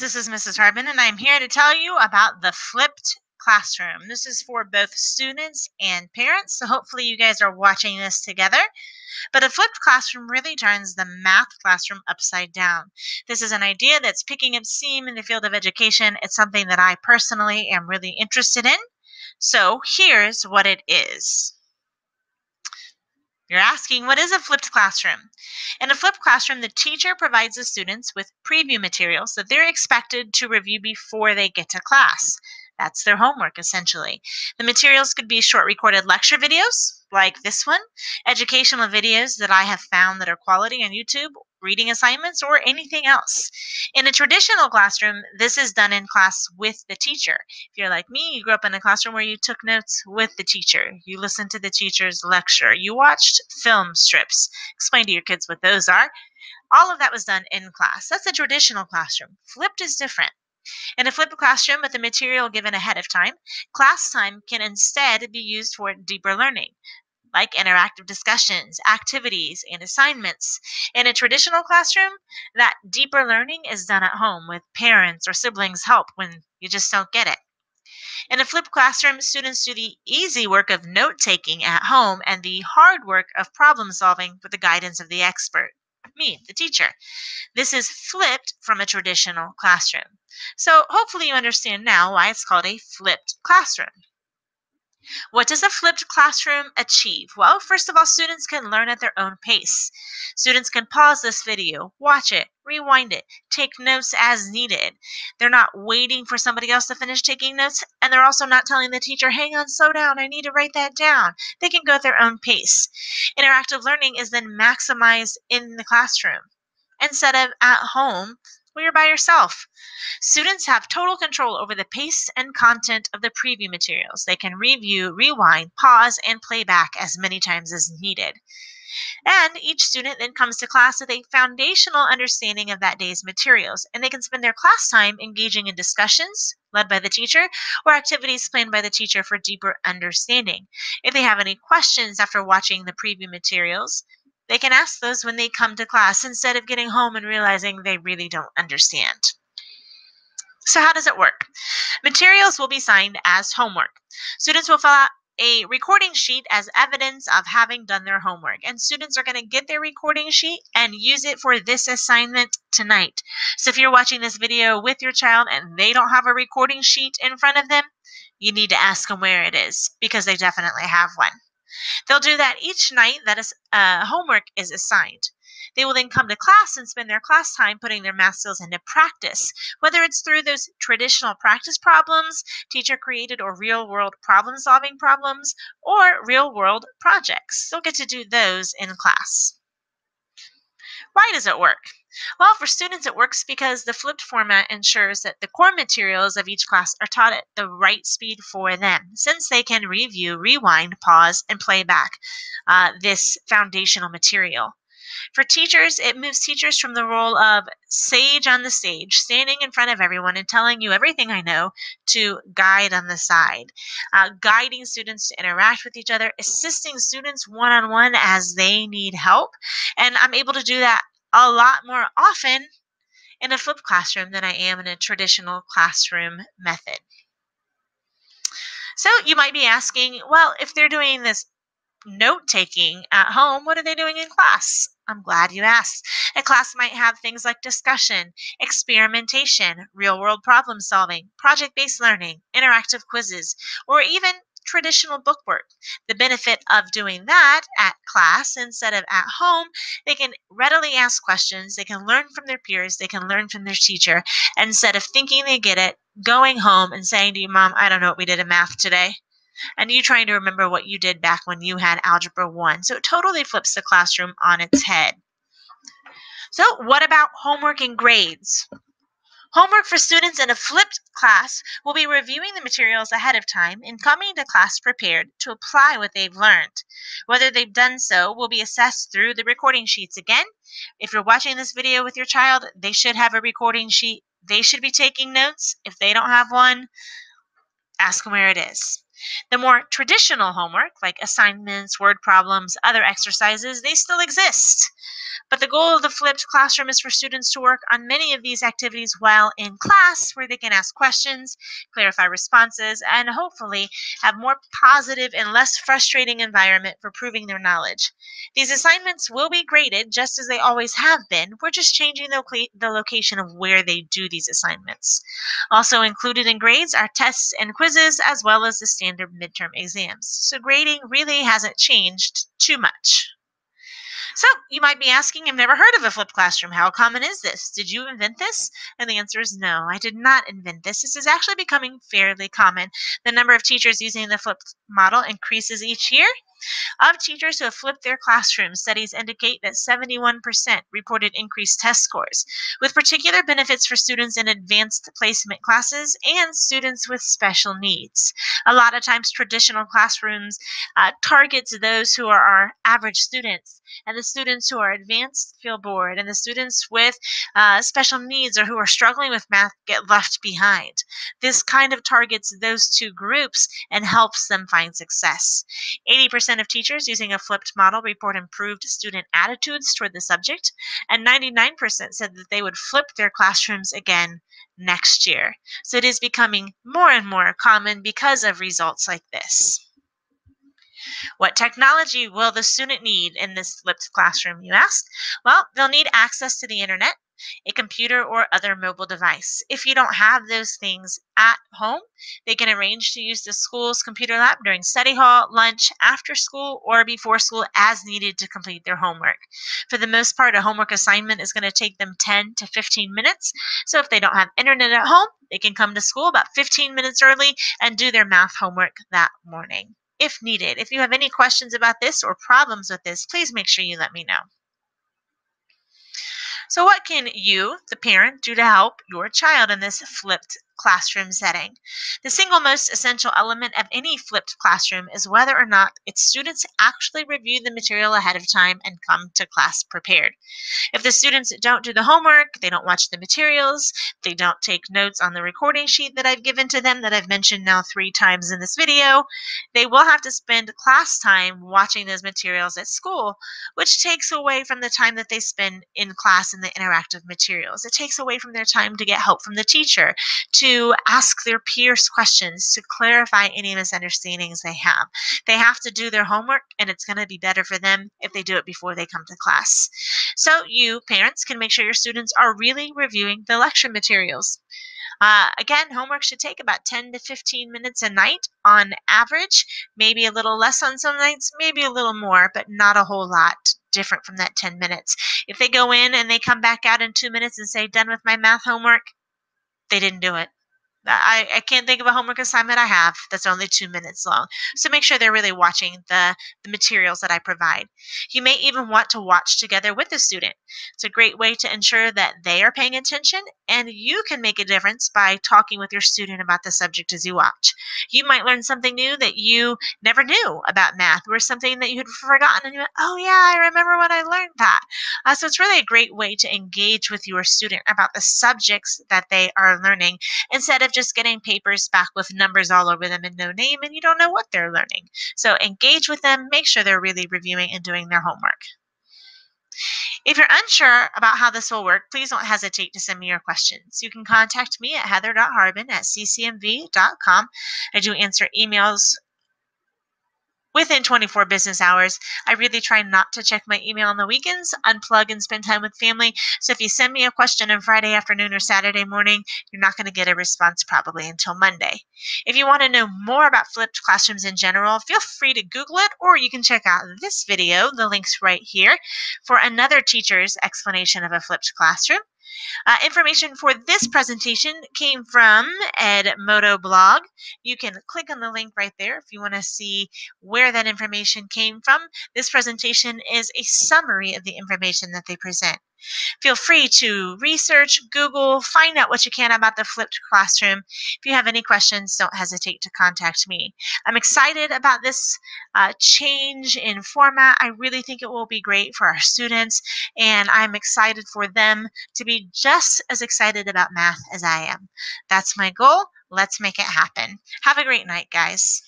This is Mrs. Harbin, and I'm here to tell you about the flipped classroom. This is for both students and parents, so hopefully you guys are watching this together. But a flipped classroom really turns the math classroom upside down. This is an idea that's picking up steam in the field of education. It's something that I personally am really interested in. So here's what it is. You're asking, what is a flipped classroom? In a flipped classroom, the teacher provides the students with preview materials that they're expected to review before they get to class. That's their homework, essentially. The materials could be short recorded lecture videos, like this one, educational videos that I have found that are quality on YouTube, reading assignments, or anything else. In a traditional classroom, this is done in class with the teacher. If you're like me, you grew up in a classroom where you took notes with the teacher, you listened to the teacher's lecture, you watched film strips. Explain to your kids what those are. All of that was done in class. That's a traditional classroom. Flipped is different. In a flipped classroom with the material given ahead of time, class time can instead be used for deeper learning like interactive discussions, activities, and assignments. In a traditional classroom, that deeper learning is done at home with parents or siblings' help when you just don't get it. In a flipped classroom, students do the easy work of note taking at home and the hard work of problem solving with the guidance of the expert, me, the teacher. This is flipped from a traditional classroom. So hopefully you understand now why it's called a flipped classroom. What does a flipped classroom achieve? Well, first of all, students can learn at their own pace. Students can pause this video, watch it, rewind it, take notes as needed. They're not waiting for somebody else to finish taking notes, and they're also not telling the teacher, hang on, slow down, I need to write that down. They can go at their own pace. Interactive learning is then maximized in the classroom instead of at home when you're by yourself. Students have total control over the pace and content of the preview materials. They can review, rewind, pause, and play back as many times as needed. And each student then comes to class with a foundational understanding of that day's materials, and they can spend their class time engaging in discussions led by the teacher or activities planned by the teacher for deeper understanding. If they have any questions after watching the preview materials, they can ask those when they come to class instead of getting home and realizing they really don't understand. So, how does it work? Materials will be signed as homework. Students will fill out a recording sheet as evidence of having done their homework. And students are going to get their recording sheet and use it for this assignment tonight. So if you're watching this video with your child and they don't have a recording sheet in front of them, you need to ask them where it is because they definitely have one. They'll do that each night that uh, homework is assigned. They will then come to class and spend their class time putting their math skills into practice, whether it's through those traditional practice problems, teacher created or real world problem solving problems, or real world projects. They'll get to do those in class. Why does it work? Well, for students, it works because the flipped format ensures that the core materials of each class are taught at the right speed for them, since they can review, rewind, pause, and play back uh, this foundational material. For teachers, it moves teachers from the role of sage on the stage, standing in front of everyone and telling you everything I know, to guide on the side, uh, guiding students to interact with each other, assisting students one on one as they need help. And I'm able to do that a lot more often in a flipped classroom than I am in a traditional classroom method. So you might be asking, well, if they're doing this note taking at home, what are they doing in class? I'm glad you asked. A class might have things like discussion, experimentation, real world problem solving, project based learning, interactive quizzes, or even traditional bookwork. The benefit of doing that at class instead of at home, they can readily ask questions, they can learn from their peers, they can learn from their teacher, instead of thinking they get it, going home and saying to you, Mom, I don't know what we did in math today. And you trying to remember what you did back when you had Algebra 1. So it totally flips the classroom on its head. So, what about homework and grades? Homework for students in a flipped class will be reviewing the materials ahead of time and coming to class prepared to apply what they've learned. Whether they've done so will be assessed through the recording sheets. Again, if you're watching this video with your child, they should have a recording sheet. They should be taking notes. If they don't have one, ask them where it is. The more traditional homework, like assignments, word problems, other exercises, they still exist. But the goal of the flipped classroom is for students to work on many of these activities while in class, where they can ask questions, clarify responses, and hopefully have more positive and less frustrating environment for proving their knowledge. These assignments will be graded just as they always have been. We're just changing the, the location of where they do these assignments. Also included in grades are tests and quizzes, as well as the standard midterm exams. So grading really hasn't changed too much. So you might be asking, I've never heard of a flipped classroom. How common is this? Did you invent this? And the answer is no, I did not invent this. This is actually becoming fairly common. The number of teachers using the flipped model increases each year. Of teachers who have flipped their classrooms, studies indicate that 71% reported increased test scores, with particular benefits for students in advanced placement classes and students with special needs. A lot of times, traditional classrooms uh, targets those who are our average students, and the students who are advanced feel bored, and the students with uh, special needs or who are struggling with math get left behind. This kind of targets those two groups and helps them find success. 80% of teachers using a flipped model report improved student attitudes toward the subject, and 99% said that they would flip their classrooms again next year. So it is becoming more and more common because of results like this. What technology will the student need in this flipped classroom, you ask? Well, they'll need access to the internet, a computer, or other mobile device. If you don't have those things at home, they can arrange to use the school's computer lab during study hall, lunch, after school, or before school as needed to complete their homework. For the most part, a homework assignment is going to take them 10 to 15 minutes. So if they don't have internet at home, they can come to school about 15 minutes early and do their math homework that morning if needed. If you have any questions about this or problems with this, please make sure you let me know. So, what can you, the parent, do to help your child in this flipped classroom setting? The single most essential element of any flipped classroom is whether or not its students actually review the material ahead of time and come to class prepared. If the students don't do the homework, they don't watch the materials, they don't take notes on the recording sheet that I've given to them that I've mentioned now three times in this video, they will have to spend class time watching those materials at school, which takes away from the time that they spend in class in the interactive materials. It takes away from their time to get help from the teacher, to ask their peers questions, to clarify any misunderstandings they have. They have to do their homework, and it's going to be better for them if they do it before they come to class. So you, parents, can make sure your students are really reviewing the lecture materials. Uh, again, homework should take about 10 to 15 minutes a night on average, maybe a little less on some nights, maybe a little more, but not a whole lot different from that 10 minutes. If they go in and they come back out in two minutes and say, done with my math homework, they didn't do it. I, I can't think of a homework assignment I have that's only two minutes long. So make sure they're really watching the, the materials that I provide. You may even want to watch together with the student. It's a great way to ensure that they are paying attention and you can make a difference by talking with your student about the subject as you watch. You might learn something new that you never knew about math or something that you had forgotten and you went, oh yeah, I remember when I learned that. Uh, so it's really a great way to engage with your student about the subjects that they are learning instead of of just getting papers back with numbers all over them and no name and you don't know what they're learning. So engage with them, make sure they're really reviewing and doing their homework. If you're unsure about how this will work, please don't hesitate to send me your questions. You can contact me at heather.harbin at ccmv.com. I do answer emails within 24 business hours. I really try not to check my email on the weekends, unplug and spend time with family. So if you send me a question on Friday afternoon or Saturday morning, you're not going to get a response probably until Monday. If you want to know more about flipped classrooms in general, feel free to Google it or you can check out this video, the link's right here, for another teacher's explanation of a flipped classroom. Uh, information for this presentation came from Edmodo blog. You can click on the link right there if you want to see where that information came from. This presentation is a summary of the information that they present. Feel free to research, Google, find out what you can about the flipped classroom. If you have any questions, don't hesitate to contact me. I'm excited about this uh, change in format. I really think it will be great for our students, and I'm excited for them to be just as excited about math as I am. That's my goal. Let's make it happen. Have a great night, guys.